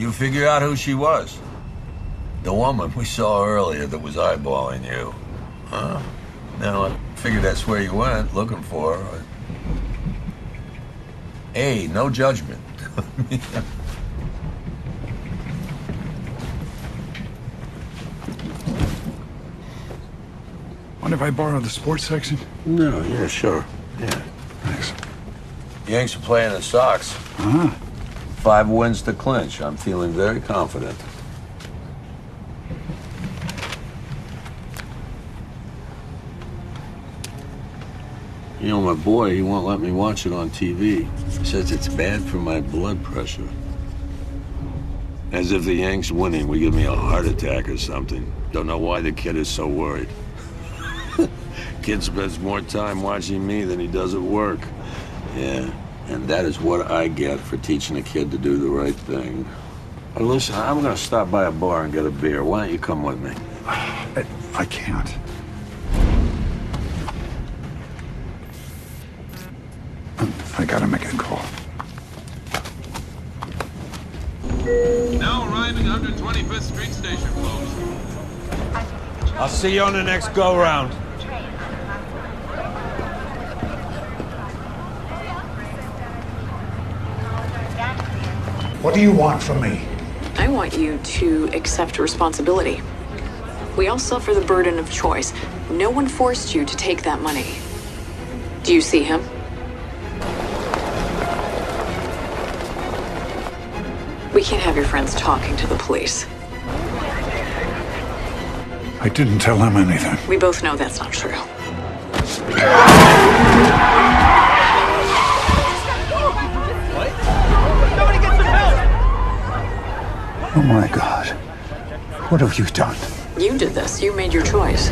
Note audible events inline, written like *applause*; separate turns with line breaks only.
You figure out who she was. The woman we saw earlier that was eyeballing you. Huh? Now, I figured that's where you went, looking for her. Hey, no judgment. *laughs*
Mind if I borrow the sports section?
no, yeah, sure. Yeah.
Thanks.
Yanks are playing the Sox.
Uh-huh.
Five wins to clinch. I'm feeling very confident. You know, my boy, he won't let me watch it on TV. He says it's bad for my blood pressure. As if the Yanks winning would give me a heart attack or something. Don't know why the kid is so worried. *laughs* kid spends more time watching me than he does at work. Yeah, and that is what I get for teaching a kid to do the right thing. Hey, listen, I'm gonna stop by a bar and get a beer. Why don't you come with me?
I, I can't. I gotta make a call.
Now arriving 125th Street Station, folks.
I'll see you on the next go round.
What do you want from me?
I want you to accept responsibility. We all suffer the burden of choice. No one forced you to take that money. Do you see him? We can't have your friends talking to the police.
I didn't tell him anything.
We both know that's not true.
Oh my god. What have you done?
You did this. You made your choice.